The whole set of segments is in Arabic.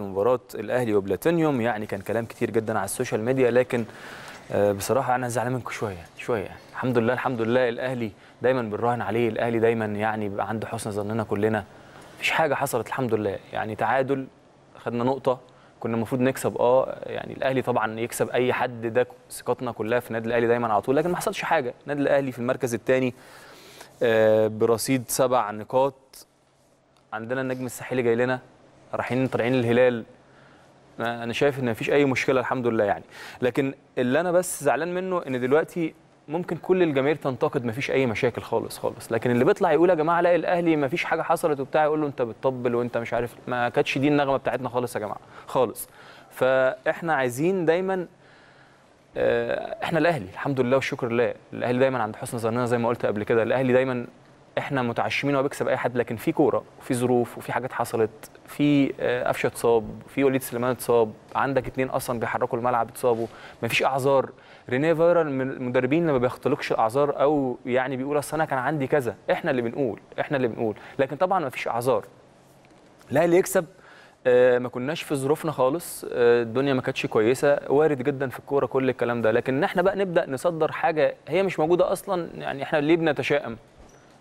بعد مباراه الأهلي وبلاتينيوم. يعني كان كلام كتير جدا على ال social media لكن آه، بصراحة أنا زعلان منكم شوية شوية يعني. الحمد لله الحمد لله الأهلي دايما بنراهن عليه. الأهلي دايما يعني بيبقى عنده حسن ظننا كلنا. مفيش حاجة حصلت الحمد لله. يعني تعادل خدنا نقطة كنا المفروض نكسب. آه يعني الأهلي طبعا يكسب أي حد ده ثقتنا كلها في النادي الأهلي دايما على طول. لكن ما حصلش حاجة. النادي الأهلي في المركز الثاني برصيد سبع نقاط. عندنا النجم الساحلي جاي لنا. رايحين طالعين الهلال. أنا شايف إن مفيش أي مشكلة الحمد لله يعني. لكن اللي أنا بس زعلان منه إن دلوقتي ممكن كل الجماهير تنتقد مفيش أي مشاكل خالص خالص. لكن اللي بيطلع يقول يا جماعة لا الأهلي مفيش حاجة حصلت وبتاع يقول له أنت بتطبل وأنت مش عارف ما كانتش دي النغمة بتاعتنا خالص يا جماعة خالص. فإحنا عايزين دايما آه، إحنا الأهلي الحمد لله والشكر لله. الأهلي دايما عند حسن ظننا زي ما قلت قبل كده الأهلي دايما إحنا متعشمين هو بيكسب اي حد لكن في كورة وفي ظروف وفي حاجات حصلت في آه، قفشة اتصاب في وليد سليمان اتصاب عندك اتنين أصلا بيحركوا الملعب اتصابوا مفيش أعذار. رينيه فايرا من المدربين لما بيختلقش الاعذار أو يعني بيقول أصل أنا كان عندي كذا. إحنا اللي بنقول إحنا اللي بنقول. لكن طبعا مفيش أعذار. الاهلي يكسب آه، ما كناش في ظروفنا خالص آه، الدنيا ما كانتش كويسة. وارد جدا في الكورة كل الكلام ده. لكن إحنا بقى نبدأ نصدر حاجة هي مش موجودة أصلا يعني إحنا ليه بنتشائم؟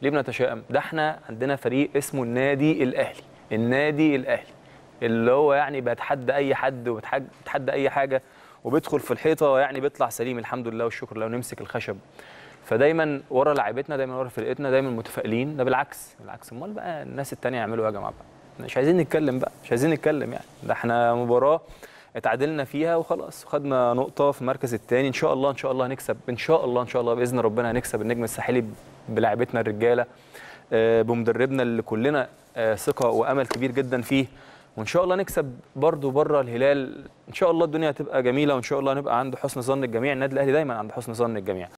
ليه بنتشائم؟ ده إحنا عندنا فريق اسمه النادي الأهلي. النادي الأهلي. اللي هو يعني بيتحدى أي حد وبيتحدى أي حاجة وبيدخل في الحيطة يعني بيطلع سليم الحمد لله والشكر لله ونمسك الخشب. فدايما ورا لعيبتنا دايما ورا فرقتنا دايما متفائلين. ده بالعكس بالعكس. امال بقى الناس التانية يعملوا إيه يا جماعة بقى؟ مش عايزين نتكلم بقى مش عايزين نتكلم يعني. ده إحنا مباراة اتعادلنا فيها وخلاص خدنا نقطة في المركز الثاني إن شاء الله إن شاء الله هنكسب. إن شاء الله إن شاء الله بإذن ربنا هنكسب النجم الساحلي بلاعيبتنا الرجاله آه، بمدربنا اللي كلنا آه، ثقه وامل كبير جدا فيه. وإن شاء الله نكسب برضو بره الهلال. إن شاء الله الدنيا هتبقى جميلة وإن شاء الله نبقى عند حسن ظن الجميع. النادي الأهلي دايما عند حسن ظن الجميع.